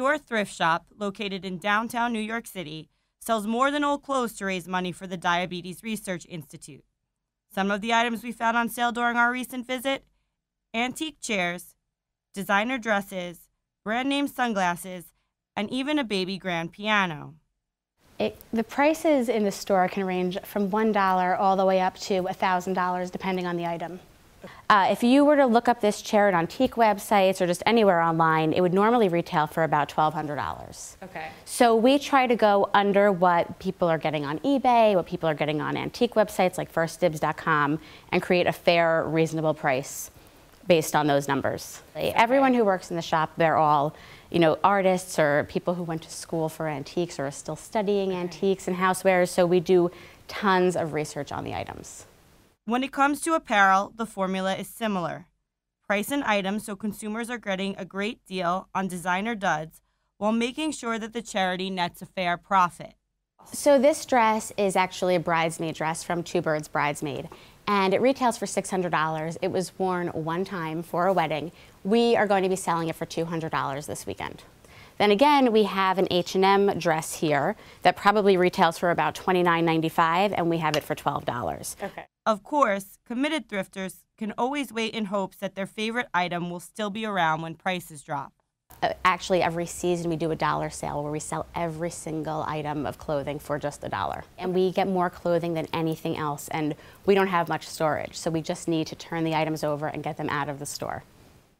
Pure Thrift Shop, located in downtown New York City, sells more than old clothes to raise money for the Diabetes Research Institute. Some of the items we found on sale during our recent visit antique chairs, designer dresses, brand name sunglasses, and even a baby grand piano. It, the prices in the store can range from $1 all the way up to $1,000 depending on the item. Uh, if you were to look up this chair at antique websites or just anywhere online, it would normally retail for about $1,200. Okay. So we try to go under what people are getting on eBay, what people are getting on antique websites like firstdibs.com, and create a fair, reasonable price based on those numbers. Okay. Everyone who works in the shop, they're all, you know, artists or people who went to school for antiques or are still studying okay. antiques and housewares. So we do tons of research on the items. When it comes to apparel, the formula is similar. Price an item so consumers are getting a great deal on designer duds while making sure that the charity nets a fair profit. So this dress is actually a bridesmaid dress from Two Birds Bridesmaid and it retails for $600. It was worn one time for a wedding. We are going to be selling it for $200 this weekend. Then again, we have an H&M dress here that probably retails for about $29.95 and we have it for $12. Okay. Of course, committed thrifters can always wait in hopes that their favorite item will still be around when prices drop. Uh, actually, every season we do a dollar sale where we sell every single item of clothing for just a dollar. And we get more clothing than anything else, and we don't have much storage, so we just need to turn the items over and get them out of the store.